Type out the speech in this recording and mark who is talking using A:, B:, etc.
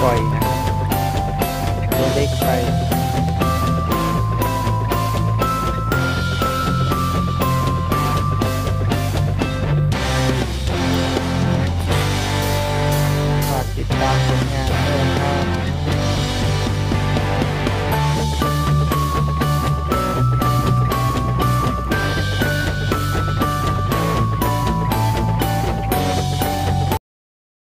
A: Koy. Sa Lakeside.